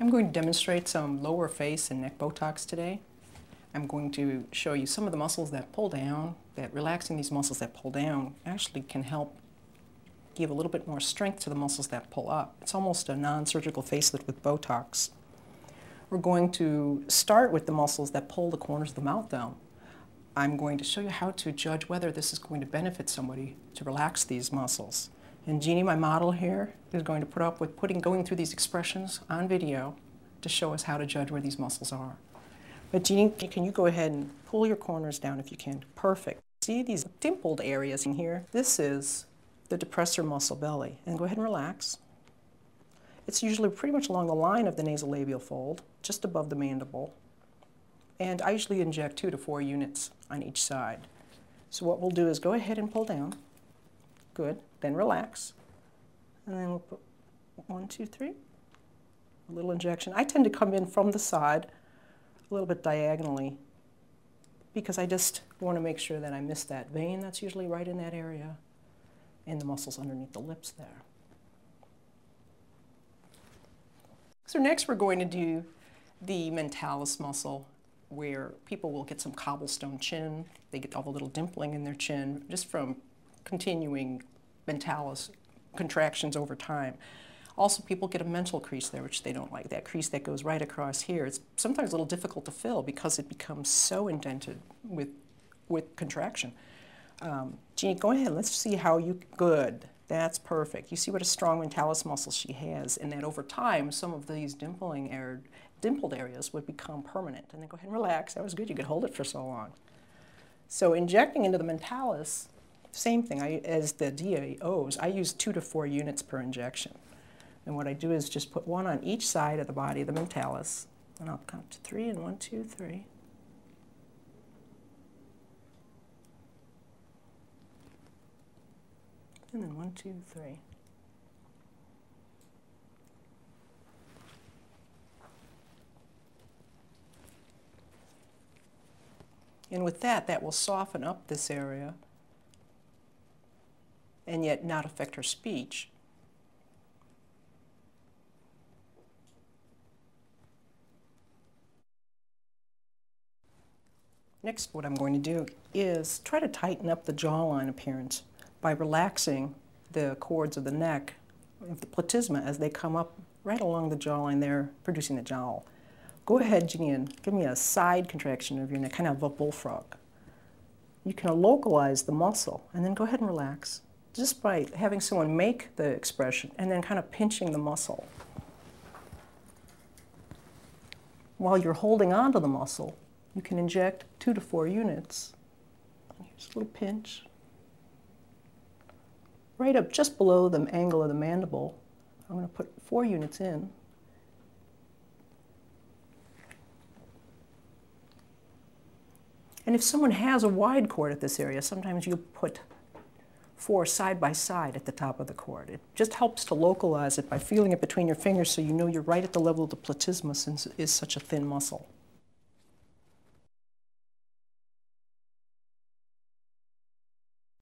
I'm going to demonstrate some lower face and neck Botox today. I'm going to show you some of the muscles that pull down, that relaxing these muscles that pull down actually can help give a little bit more strength to the muscles that pull up. It's almost a non-surgical facelift with Botox. We're going to start with the muscles that pull the corners of the mouth down. I'm going to show you how to judge whether this is going to benefit somebody to relax these muscles. And Jeannie, my model here, is going to put up with putting, going through these expressions on video to show us how to judge where these muscles are. But Jeannie, can you go ahead and pull your corners down if you can? Perfect. See these dimpled areas in here? This is the depressor muscle belly. And go ahead and relax. It's usually pretty much along the line of the nasolabial fold, just above the mandible. And I usually inject two to four units on each side. So what we'll do is go ahead and pull down. Good. Then relax. And then we'll put one, two, three. A little injection. I tend to come in from the side, a little bit diagonally, because I just want to make sure that I miss that vein that's usually right in that area and the muscles underneath the lips there. So next we're going to do the mentalis muscle where people will get some cobblestone chin. They get all the little dimpling in their chin just from continuing mentalis contractions over time. Also, people get a mental crease there, which they don't like. That crease that goes right across here. It's sometimes a little difficult to fill because it becomes so indented with, with contraction. Um, go ahead. Let's see how you, good. That's perfect. You see what a strong mentalis muscle she has, and that over time, some of these dimpling air, dimpled areas would become permanent. And then go ahead and relax. That was good. You could hold it for so long. So injecting into the mentalis same thing I, as the DAOs. I use two to four units per injection. And what I do is just put one on each side of the body of the mentalis. And I'll count to three and one, two, three. And then one, two, three. And with that, that will soften up this area and yet not affect her speech. Next, what I'm going to do is try to tighten up the jawline appearance by relaxing the cords of the neck of the platysma as they come up right along the jawline there, producing the jowl. Go ahead, and give me a side contraction of your neck, kind of a bullfrog. You can localize the muscle, and then go ahead and relax just by having someone make the expression and then kind of pinching the muscle. While you're holding on to the muscle, you can inject two to four units. Here's a little pinch. Right up just below the angle of the mandible, I'm going to put four units in. And if someone has a wide cord at this area, sometimes you put four side by side at the top of the cord. It just helps to localize it by feeling it between your fingers so you know you're right at the level of the platysma since it is such a thin muscle.